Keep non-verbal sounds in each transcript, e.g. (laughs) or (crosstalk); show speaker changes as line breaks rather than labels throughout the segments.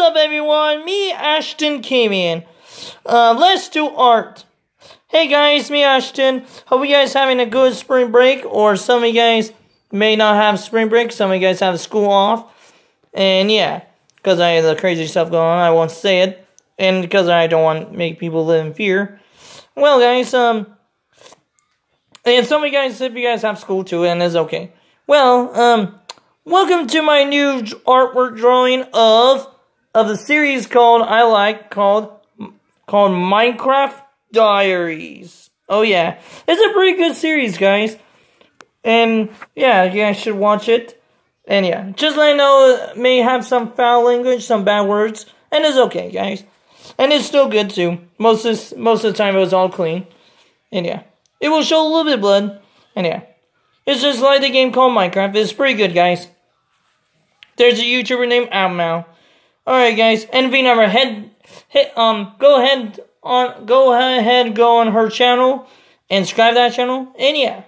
up, everyone? Me, Ashton, came in. Uh, let's do art. Hey guys, me, Ashton. Hope you guys having a good spring break, or some of you guys may not have spring break. Some of you guys have school off, and yeah, because I have the crazy stuff going on, I won't say it, and because I don't want to make people live in fear. Well, guys, um, and some of you guys, if you guys have school too, and it's okay. Well, um, welcome to my new artwork drawing of of the series called I like called called Minecraft Diaries. Oh yeah, it's a pretty good series, guys. And yeah, you guys should watch it. And yeah, just let you know, may have some foul language, some bad words, and it's okay, guys. And it's still good too. Most of most of the time, it was all clean. And yeah, it will show a little bit of blood. And yeah, it's just like the game called Minecraft. It's pretty good, guys. There's a YouTuber named Aphmau. Alright guys, envy never head hit um go ahead on go ahead go on her channel and subscribe that channel. And yeah.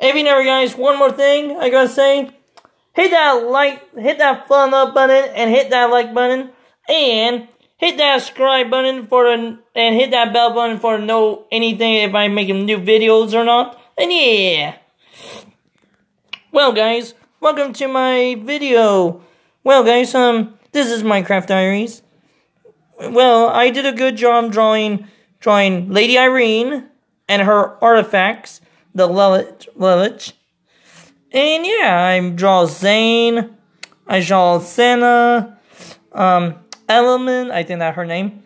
Envy never guys, one more thing I gotta say. Hit that like hit that thumb up button and hit that like button and hit that subscribe button for and hit that bell button for know anything if I'm making new videos or not. And yeah. Well guys, welcome to my video. Well guys, um this is Minecraft Diaries. Well, I did a good job drawing drawing Lady Irene and her artifacts, the Lelich. And yeah, I draw Zane, I draw Santa, um, Element, I think that's her name.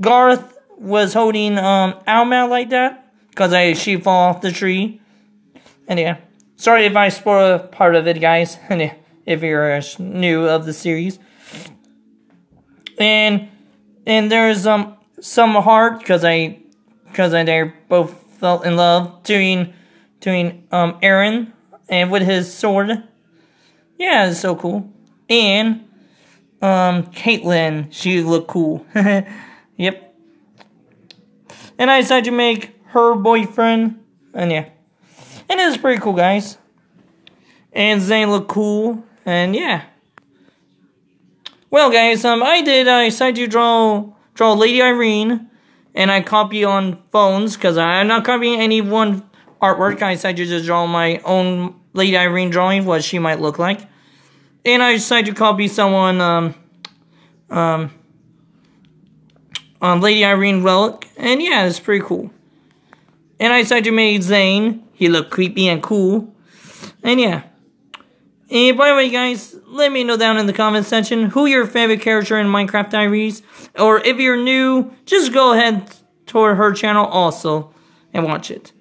Garroth was holding um Owlman like that, because I she fall off the tree. And yeah. Sorry if I spoil part of it, guys. (laughs) And yeah, if you're new of the series and and there's um some heart because I because I they both fell in love doing doing um Aaron and with his sword. Yeah, it's so cool. And um Katelyn, she looked cool. (laughs) yep. And I decided to make her boyfriend, and yeah, and it's pretty cool, guys. And Zane looked cool, and yeah. Well, guys, um, I did. I decided to draw draw Lady Irene, and I copy on phones because I'm not copying any one artwork. I decided to just draw my own Lady Irene drawing, what she might look like, and I decided to copy someone um um on Lady Irene relic, and yeah, it's pretty cool. And I decided to make Zane. He looked creepy and cool, and yeah. And by the way, guys, let me know down in the comment section who your favorite character in Minecraft Diaries. Or if you're new, just go ahead toward her channel also and watch it.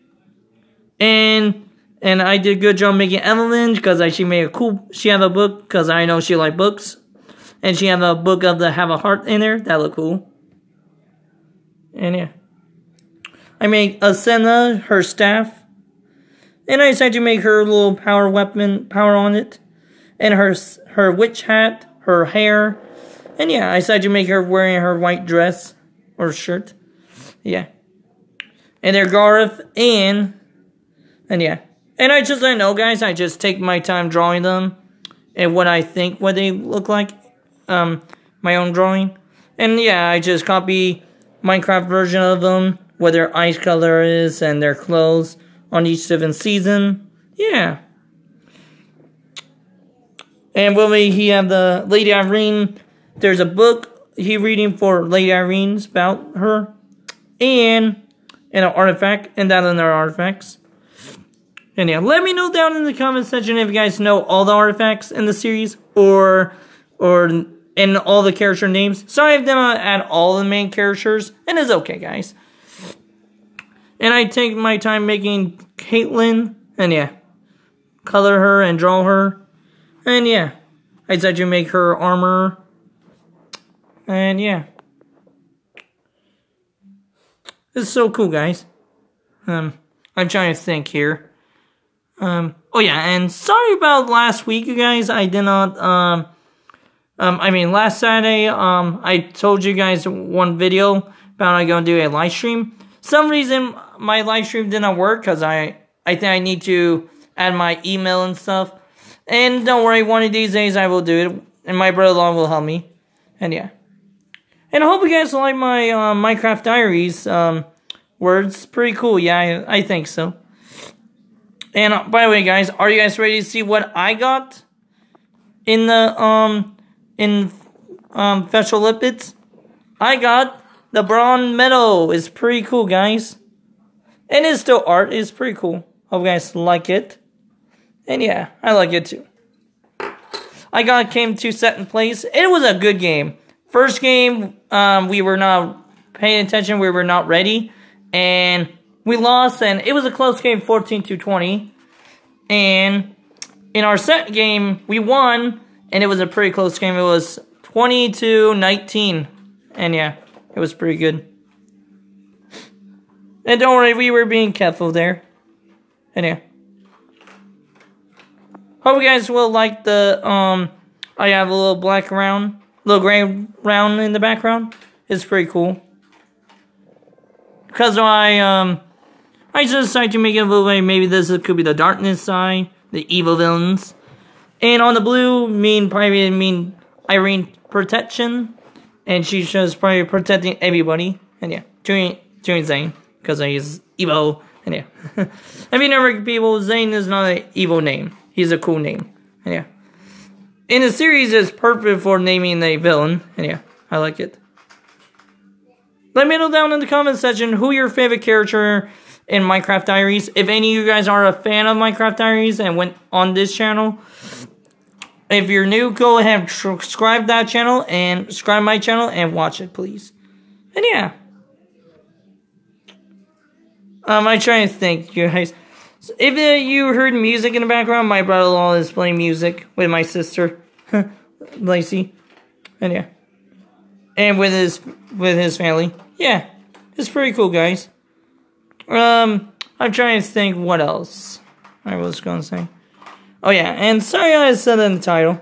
And and I did a good job making Evelyn because she made a cool. She have a book because I know she like books, and she have a book of the have a heart in there. That look cool. And yeah, I made Asena her staff and I decided to make her little power weapon, power on it. And her her witch hat, her hair. And yeah, I decided to make her wearing her white dress or shirt. Yeah. And they're and and yeah. And I just I know guys, I just take my time drawing them and what I think what they look like. Um my own drawing. And yeah, I just copy Minecraft version of them, what their ice color is and their clothes on each different season. Yeah. And when we he have the Lady Irene, there's a book he reading for Lady Irene's about her, and and an artifact, and that in their artifacts. And yeah, let me know down in the comment section if you guys know all the artifacts in the series or or and all the character names. Sorry if did not add all the main characters, and it's okay, guys. And I take my time making Katelyn, and yeah, color her and draw her. And yeah, I decided to make her armor. And yeah. It's so cool, guys. Um, I'm trying to think here. Um, oh yeah, and sorry about last week, you guys. I did not, um, um, I mean, last Saturday, um, I told you guys one video about I gonna do a live stream some reason my live stream didn't work because I I think I need to add my email and stuff. And don't worry, one of these days I will do it, and my brother-in-law will help me. And yeah. And I hope you guys like my uh, Minecraft Diaries um, words. Pretty cool. Yeah, I, I think so. And uh, by the way, guys, are you guys ready to see what I got in the um in um Special Olympics? I got the Bronze Medal. It's pretty cool, guys. And it's still art. It's pretty cool. Hope you guys like it. And yeah, I like it too. I got came to second place. It was a good game. First game, um, we were not paying attention. We were not ready, and we lost, and it was a close game, 14 to 20. And in our second game, we won, and it was a pretty close game. It was 20 to 19. And yeah, it was pretty good. And don't worry, we were being careful there. And yeah. Hope you guys will like the, um, I have a little black round, little gray round in the background. It's pretty cool. Because I, um, I just decided to make it a little way, maybe this could be the darkness side, the evil villains. And on the blue, mean private, mean Irene protection. And she's just probably protecting everybody. And yeah, doing, doing Zane. Because he's evil. And yeah. (laughs) if you never people, Zane is not an evil name. He's a cool name. And yeah. In the series, it's perfect for naming a villain. And yeah, I like it. Let me know down in the comment section who your favorite character in Minecraft Diaries. If any of you guys are a fan of Minecraft Diaries and went on this channel, if you're new, go ahead and subscribe that channel and subscribe my channel and watch it, please. And yeah. Um, I try to think, you guys. If uh, you heard music in the background, my brother-in-law is playing music with my sister, (laughs) Lacey. And yeah. And with his with his family. Yeah. It's pretty cool, guys. Um, I'm trying to think what else I was going to say. Oh yeah, and sorry I said in the title.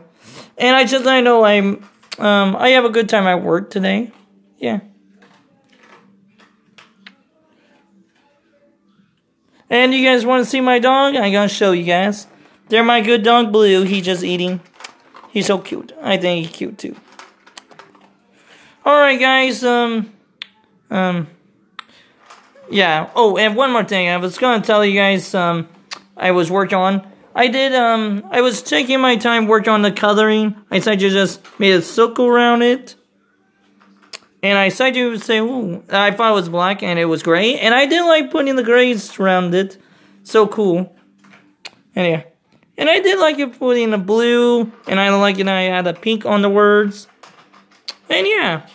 And I just I know I'm um I have a good time at work today. Yeah. And you guys want to see my dog? I gotta show you guys. They're my good dog Blue. He just eating. He's so cute. I think he's cute too. Alright guys, um um yeah. Oh, and one more thing. I was gonna tell you guys um I was working on. I did um I was taking my time working on the coloring. I decided to just made a circle around it. And I decided to say, ooh, I thought it was black and it was gray. And I did like putting the grays around it. So cool. And yeah. And I did like it putting the blue. And I like it I had a pink on the words. And yeah.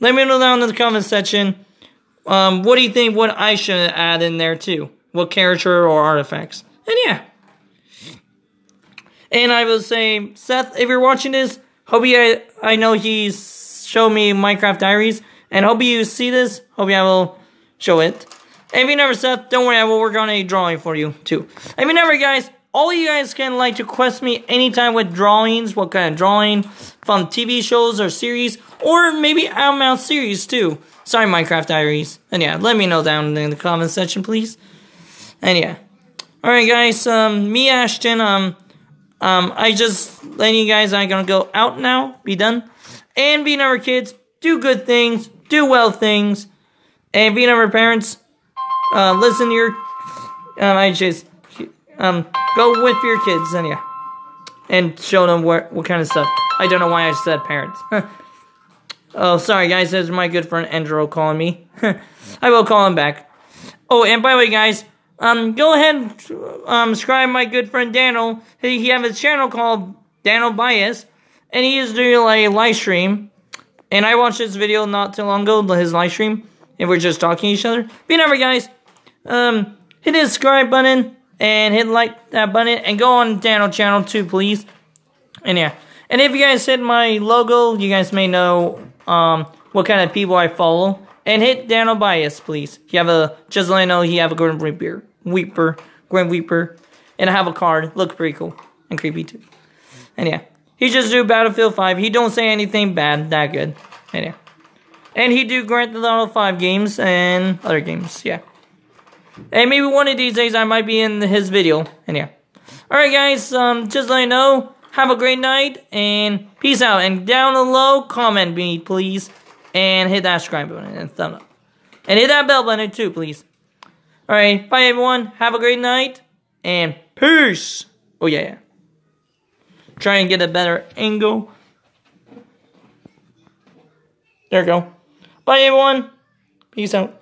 Let me know down in the comment section. Um, what do you think what I should add in there too? What character or artifacts? And yeah. And I will say, Seth, if you're watching this, hope you, I know he's show me Minecraft Diaries. And hope you see this. Hope I will show it. And if you never said, don't worry, I will work on a drawing for you, too. If you never, guys, all you guys can like to request me anytime with drawings, what kind of drawing, from TV shows or series, or maybe out of series, too. Sorry, Minecraft Diaries. And yeah, let me know down in the comment section, please. And yeah. Alright, guys, um, me, Ashton, um, um, I just letting you guys, I'm gonna go out now, be done and being our kids, do good things, do well things, and being our parents, uh, listen to your, um, I just, um, go with your kids, and yeah, and show them what, what kind of stuff. I don't know why I said parents. (laughs) oh, sorry guys, this is my good friend Andrew calling me. (laughs) I will call him back. Oh, and by the way, guys, um, go ahead and um, subscribe my good friend Daniel. He, he have a channel called Daniel Bias and he is doing like a live stream. And I watched this video not too long ago, his live stream, and we're just talking to each other. But never, guys, um, hit the subscribe button and hit like that button and go on Daniel channel too, please. And yeah, and if you guys hit my logo, you guys may know um what kind of people I follow. And hit Daniel Bias, please. You have a just let me know he have a Grim Reaper, Weeper, Grim Weeper, and I have a card. Look pretty cool and creepy too. And yeah. He just do Battlefield 5. He don't say anything bad, that good. Anyway. And he do Grand Theft Auto 5 games and other games, yeah. And maybe one of these days I might be in his video. Anyway. Alright guys, um, just let you know, have a great night, and peace out. And down below, comment me, please. And hit that subscribe button and thumb up. And hit that bell button too, please. Alright, bye everyone, have a great night, and peace! Oh yeah. yeah try and get a better angle. There we go. Bye, everyone. Peace out.